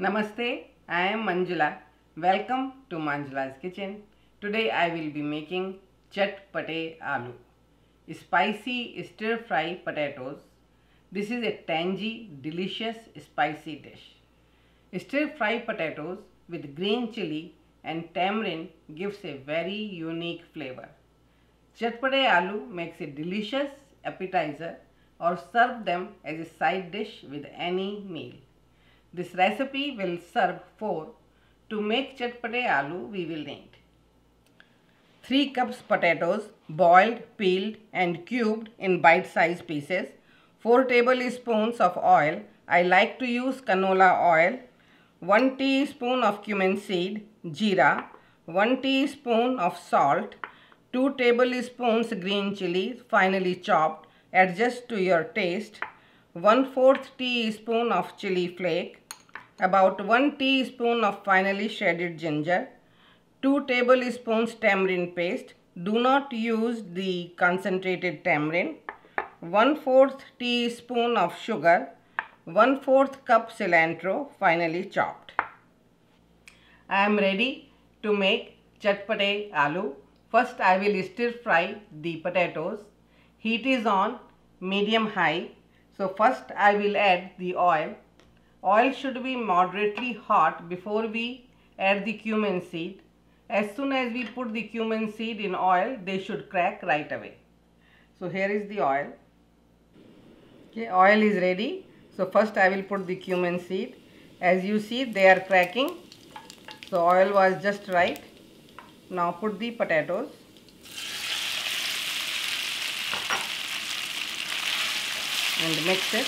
Namaste, I am Manjula. Welcome to Manjula's kitchen. Today I will be making chatpate aloo, spicy stir fry potatoes. This is a tangy, delicious, spicy dish. Stir fry potatoes with green chili and tamarind gives a very unique flavor. Chatpate aloo makes a delicious appetizer or serve them as a side dish with any meal. This recipe will serve 4. To make chatpate aloo, we will need 3 cups potatoes boiled, peeled and cubed in bite-sized pieces, 4 tablespoons of oil. I like to use canola oil, 1 teaspoon of cumin seed, jeera, 1 teaspoon of salt, 2 tablespoons green chili finely chopped, adjust to your taste, 1 4th teaspoon of chili flake, about 1 teaspoon of finely shredded ginger, 2 tablespoons tamarind paste. Do not use the concentrated tamarind. 1 4th teaspoon of sugar, 1 4th cup cilantro finely chopped. I am ready to make chatpate aloo. First I will stir fry the potatoes. Heat is on medium high. So first I will add the oil Oil should be moderately hot before we add the cumin seed. As soon as we put the cumin seed in oil, they should crack right away. So here is the oil. Okay, oil is ready. So first I will put the cumin seed. As you see, they are cracking. So oil was just right. Now put the potatoes. And mix it.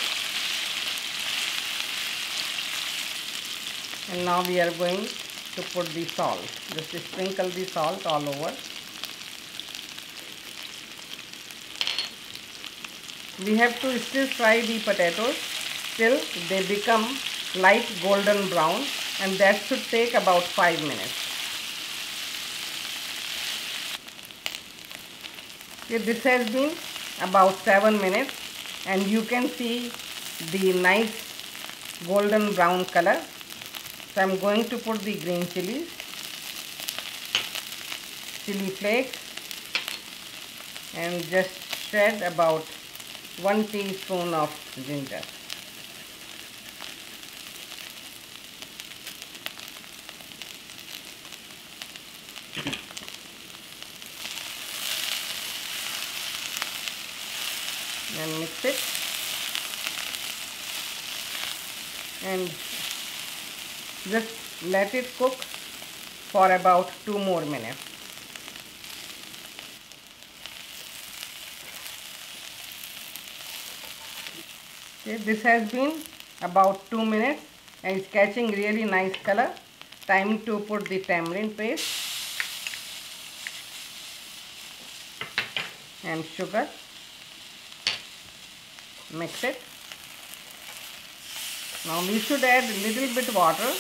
and now we are going to put the salt. Just sprinkle the salt all over. We have to still fry the potatoes till they become light golden brown and that should take about 5 minutes. Okay, this has been about 7 minutes and you can see the nice golden brown color so I am going to put the green chilies, chili flakes and just shred about 1 teaspoon of ginger. and mix and just let it cook for about two more minutes. Okay, this has been about two minutes and it's catching really nice color. Time to put the tamarind paste and sugar. Mix it. Now we should add little bit water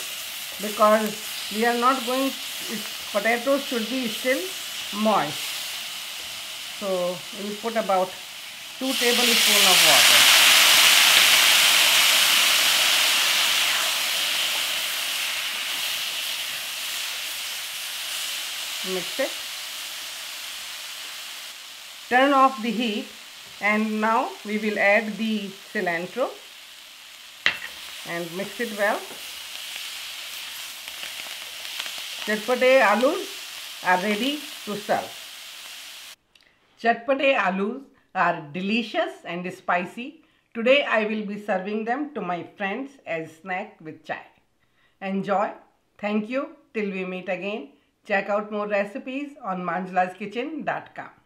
because we are not going, potatoes should be still moist. So we put about 2 tablespoons of water. Mix it. Turn off the heat and now we will add the cilantro and mix it well. Chatpate aloo are ready to serve. Chatpate aloos are delicious and spicy. Today I will be serving them to my friends as snack with chai. Enjoy. Thank you. Till we meet again. Check out more recipes on manjulaskitchen.com.